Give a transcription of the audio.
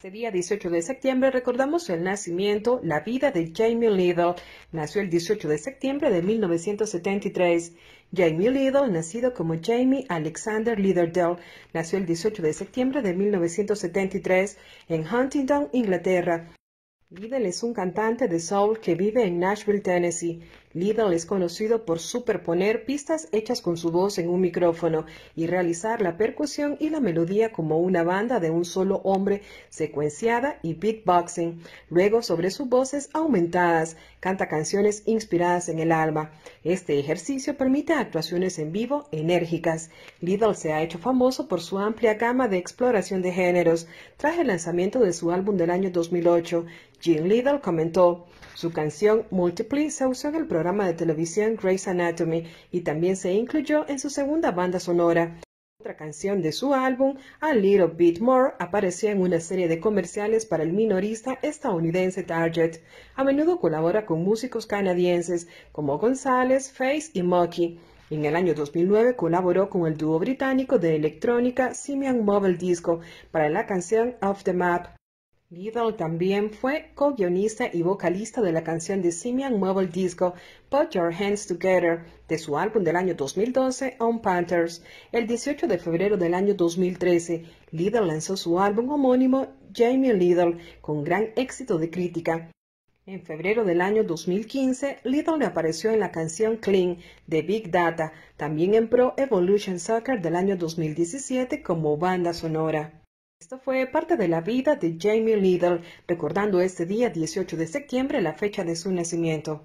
Este día 18 de septiembre recordamos el nacimiento, la vida de Jamie Lidl. Nació el 18 de septiembre de 1973. Jamie Lidl, nacido como Jamie Alexander Liddell, nació el 18 de septiembre de 1973 en Huntingdon, Inglaterra. Liddell es un cantante de soul que vive en Nashville, Tennessee. Liddell es conocido por superponer pistas hechas con su voz en un micrófono y realizar la percusión y la melodía como una banda de un solo hombre secuenciada y beatboxing. Luego, sobre sus voces aumentadas, canta canciones inspiradas en el alma. Este ejercicio permite actuaciones en vivo enérgicas. Liddell se ha hecho famoso por su amplia gama de exploración de géneros. Tras el lanzamiento de su álbum del año 2008, Jean Liddell comentó, su canción Multiply se usó en el programa de televisión Grey's Anatomy y también se incluyó en su segunda banda sonora. Otra canción de su álbum, A Little Bit More, apareció en una serie de comerciales para el minorista estadounidense Target. A menudo colabora con músicos canadienses como González, Face y Mocky. En el año 2009 colaboró con el dúo británico de electrónica Simian Mobile Disco para la canción Off the Map. Liddell también fue co-guionista y vocalista de la canción de Simian Mobile Disco Put Your Hands Together de su álbum del año 2012 On Panthers. El 18 de febrero del año 2013, Liddell lanzó su álbum homónimo Jamie Liddell con gran éxito de crítica. En febrero del año 2015, Liddell apareció en la canción Clean de Big Data, también en Pro Evolution Soccer del año 2017 como banda sonora. Esto fue parte de la vida de Jamie Liddell, recordando este día 18 de septiembre la fecha de su nacimiento.